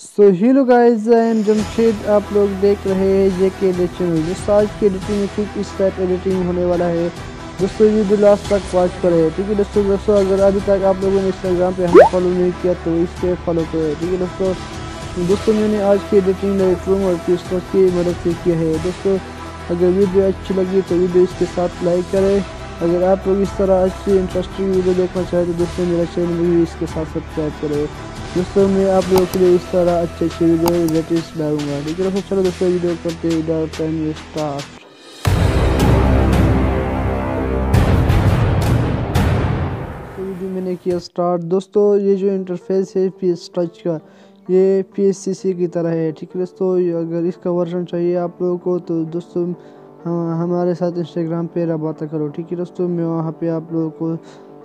So hello guys I am Jamshed आप लोग देख रहे हैं जे के एडिटिंग दोस्तों आज की एडिटिंग में कुछ इस टाइप एडिटिंग होने वाला है। दोस्तों, ये वीडियो लास्ट तक वॉच करें ठीक है दोस्तों? दोस्तों, अगर अभी तक आप लोगों ने इंस्टाग्राम पे हमें फॉलो नहीं किया तो इस पर फॉलो करें ठीक है दोस्तों? दोस्तों, मैंने आज की एडिटिंग में रूम और क्रिसमस की मदद से किया है। दोस्तों, अगर वीडियो अच्छी लगी तो वीडियो इसके साथ लाइक करें। अगर आप लोग इस तरह अच्छी इंटरेस्टिंग वीडियो देखना चाहें तो दोस्तों, मेरा चैनल भी इसके साथ सब्सक्राइब करें। दोस्तों मैं आप लोगों के लिए इस तरह अच्छे अच्छे वीडियो लेटेस्ट डालूँगा। ठीक है दोस्तों? चलो दोस्तों वीडियो करते हैं मैंने किया स्टार्ट दोस्तों, ये जो इंटरफेस है पी एस टच का, ये पी एस सी सी की तरह है। ठीक है दोस्तों? अगर इसका वर्जन चाहिए आप लोगों को तो दोस्तों हमारे साथ इंस्टाग्राम पे रबाता करो। ठीक है दोस्तों? मैं वहाँ पे आप लोगों को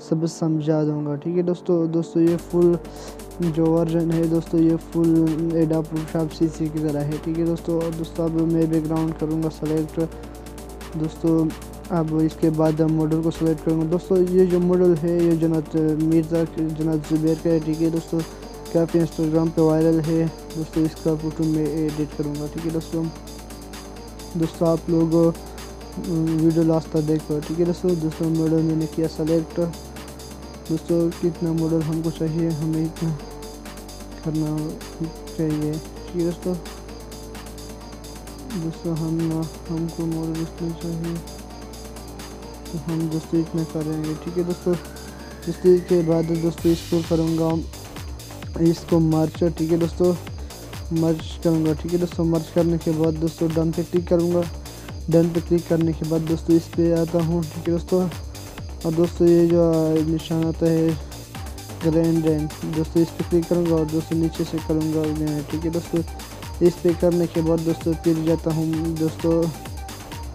सब समझा दूँगा, ठीक है? दोस्तों दोस्तों, ये फुल जो वर्जन है, दोस्तों, ये फुल एडा सी सी की तरह है, ठीक है? दोस्तों दोस्तों, अब मैं बैकग्राउंड करूँगा सेलेक्ट दोस्तों, अब इसके बाद हम मॉडल को सिलेक्ट करूँगा। दोस्तों, ये जो मॉडल है, ये जनात, मिर्ज़ा, जनात जुबैर का है, ठीक है? दोस्तों, काफ़ी इंस्टाग्राम पे वायरल है। दोस्तों, इसका फ़ोटो मैं एडिट करूँगा, ठीक है? दोस्तों दोस्तों, आप लोग, वीडियो लास्ट तक देखो ठीक है? दोस्तों दोस्तों मॉडल मैंने किया सेलेक्ट दोस्तों, कितना मॉडल हमको चाहिए, हमें इतना करना चाहिए। ठीक है दोस्तों? दोस्तों, हम, हमको मॉडल इतना चाहिए तो हम दोस्तों इतना करेंगे। ठीक है दोस्तों? दोस्तों के बाद दोस्तों इसको करूँगा, इसको मार्च ठीक है दोस्तों? मर्च करूँगा, ठीक है दोस्तों? मर्च करने के बाद दोस्तों डन पे क्लिक करूँगा। डन पे क्लिक करने के बाद दोस्तों इस पर आता हूँ, ठीक है दोस्तों? और दोस्तों, ये जो निशान आता है ग्रैंड रैंड दोस्तों, इस पर क्लिक करूँगा और दोस्तों, नीचे से करूँगा ठीक है दोस्तों? इस पे करने के बाद दोस्तों, फिर जाता हूँ दोस्तों,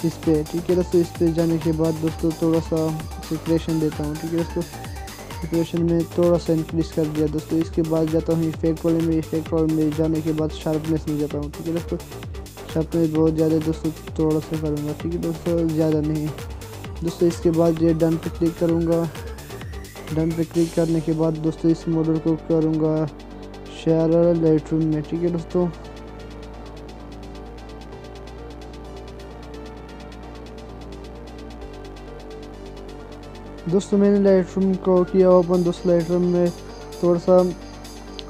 इस पे, ठीक है दोस्तों? इस पे जाने के बाद दोस्तों थोड़ा सा सिक्रेशन देता हूँ, ठीक है दोस्तों? सिक्रेशन में थोड़ा सा इंक्रीज कर दिया दोस्तों, इसके बाद जाता हूँ इफ़ेक्ट वाले में इफ़ेक्ट वाले में जाने के बाद शार्पनेस में जाता हूँ, ठीक है दोस्तों? शार्पनेस बहुत ज़्यादा दोस्तों थोड़ा सा करूँगा, ठीक है दोस्तों? ज़्यादा नहीं। दोस्तों, इसके बाद ये डन पे क्लिक करूँगा। डन पे क्लिक करने के बाद दोस्तों, इस मॉडल को करूँगा शेयर लाइट रूम में ठीक है दोस्तों। दोस्तों, मैंने लाइट रूम को किया ओपन दोस्तों लाइट रूम में थोड़ा सा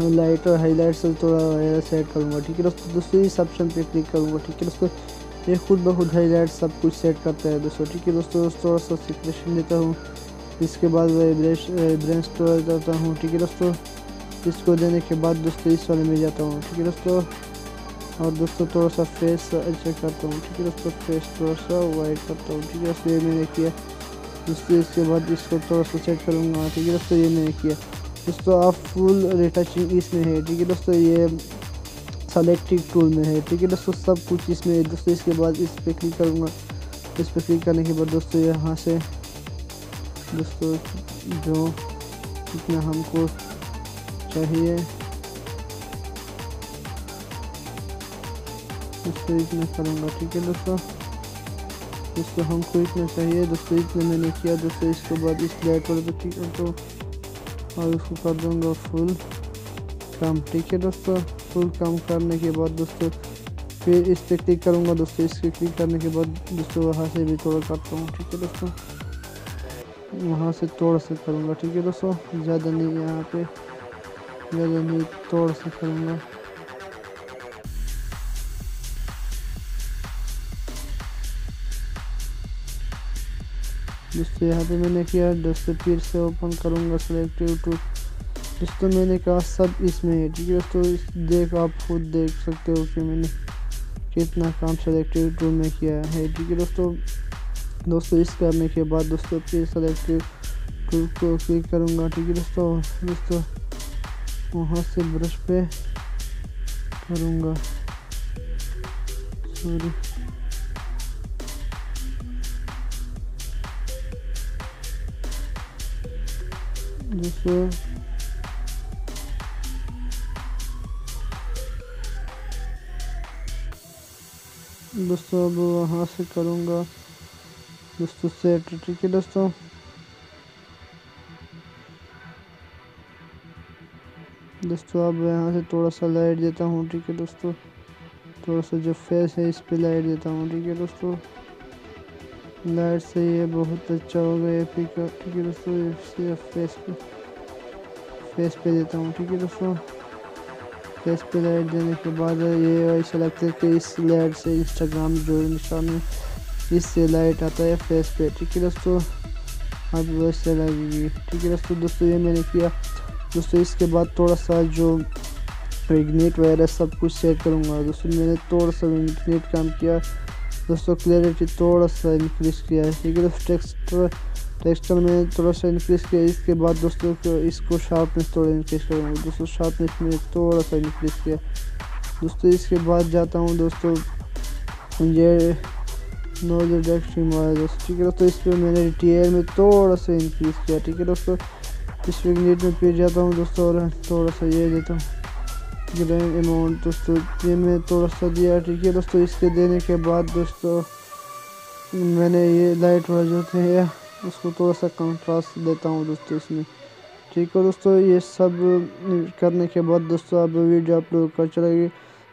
लाइट और हाईलाइट से थोड़ा सेट करूँगा, ठीक है दोस्तों? दोस्तों, इस ऑप्शन पे क्लिक करूँगा, ठीक है दोस्तों? ये खुद ब खुद हाईलाइट सब कुछ सेट करता है। दोस्तों ठीक है दोस्तों थोड़ा सा सिक्रेशन देता हूँ। इसके बाद ब्रेन स्टोर करता हूँ, ठीक है दोस्तों? इसको देने के बाद दोस्तों इस वाले में जाता हूँ, ठीक है दोस्तों? और दोस्तों थोड़ा सा फेस अच्छा करता हूँ, ठीक है दोस्तों? फेस थोड़ा सा वाइट करता हूँ, ठीक है दोस्तों? ये मैंने किया। दोस्तों, इसके बाद इसको थोड़ा सा सेट करूँगा, ठीक है दोस्तों? ये मैंने किया। दोस्तों, आप फुल रिटचिंग इसमें है, ठीक है दोस्तों? ये सेलेक्टिव टूल में है। ठीक है दोस्तों, सब कुछ इसमें है। दोस्तों, इसके बाद इस पर क्लिक करूँगा। इस पर क्लिक करने के बाद दोस्तों, यहाँ से दोस्तों, जो इतना हमको चाहिए दोस्तों इतना करूँगा। ठीक है दोस्तों? दोस्तों, हमको इतना चाहिए। दोस्तों, इतना मैंने किया। दोस्तों, इसके बाद इस लाइट वाले पे ठीक है तो और उसको कर दूँगा फुल कम। ठीक है दोस्तों? फुल कम करने के बाद दोस्तों, फिर इस पर क्लिक करूँगा दोस्तों, इस पर क्लिक करने के बाद दोस्तों वहाँ से भी थोड़ा करता हूँ, ठीक है दोस्तों? वहाँ से थोड़ा सा करूँगा, ठीक है दोस्तों? ज़्यादा नहीं यहाँ पे, ज़्यादा नहीं, थोड़ा सा करूँगा। दोस्तों, यहाँ पे मैंने किया, दोस्तों, फिर से ओपन करूँगा सेलेक्टिव टू दोस्तों मैंने कहा, सब इसमें है। ठीक है, दोस्तों देख आप खुद देख सकते हो कि मैंने कितना काम सेलेक्टिव टू में किया है। ठीक है, दोस्तों दोस्तों, इस करने के बाद, दोस्तों, फिर सेलेक्टिव टू को क्लिक करूँगा। ठीक है, दोस्तों दोस्तों, वहाँ से ब्रश पे करूँगा। सॉरी दोस्तों दोस्तों अब वहाँ से करूँगा। दोस्तों सेट ठीक है दोस्तों। दोस्तों अब यहाँ से थोड़ा सा लाइट देता हूँ ठीक है दोस्तों। थोड़ा सा जो फेस है इस पर लाइट देता हूँ ठीक है दोस्तों। लाइट से ये बहुत अच्छा हो गया ठीक है दोस्तों। फेस पे फेस पे देता हूँ, ठीक है दोस्तों। फेस पे लाइट देने के बाद ये ऐसा लगता है कि इस लाइट से इंस्टाग्राम जो निशान में इससे लाइट आता है फेस पे। ठीक है दोस्तों? अब वैसे लगेगी ठीक है दोस्तों? दोस्तों, ये मैंने किया। दोस्तों, इसके बाद थोड़ा सा जो इग्निट वगैरह सब कुछ सेट करूँगा। दोस्तों, मैंने थोड़ा सा इग्निट काम किया। दोस्तों क्लियरिटी थोड़ा सा इंक्रीज किया है। ठीक है दोस्तों? टेक्सटर टेक्सचर में थोड़ा सा इंक्रीज किया, इसके बाद दोस्तों को इसको शार्पनेस थोड़ा इंक्रीज करूँगा दोस्तों शार्पनेस में थोड़ा सा इंक्रीज किया। दोस्तों, इसके बाद जाता हूँ दोस्तों, ये नोज़ एक्सट्रीम वाला दोस्तों। ठीक है दोस्तों, इस पर मैंने टी में थोड़ा सा इंक्रीज किया। ठीक है दोस्तों, इस विगनेट में फिर जाता हूँ दोस्तों और थोड़ा सा ये देता हूँ। ग्रैंड अमाउंट दोस्तों, ये मैं थोड़ा सा दिया। ठीक है दोस्तों, इसके देने के बाद दोस्तों, मैंने ये लाइट वाला जो थे उसको थोड़ा सा कंट्रास्ट देता हूँ दोस्तों इसमें। ठीक है दोस्तों, ये सब करने के बाद दोस्तों आप वीडियो अपलोड कर चलेगी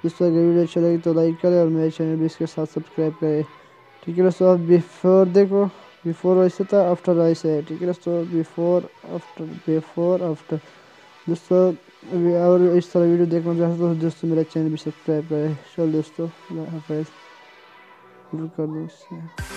दोस्तों, अगर वीडियो चलेगी तो लाइक करें और मेरे चैनल भी इसके साथ सब्सक्राइब करें। ठीक है दोस्तों आप बिफोर देखो बिफोर ऐसे था आफ्टर ऐसे है। ठीक है दोस्तों बिफोर आफ्टर बिफोर आफ्टर दोस्तों और इस तरह वीडियो देखना चाहते हो दोस्तों मेरा चैनल भी सब्सक्राइब करें। चलो दोस्तों कर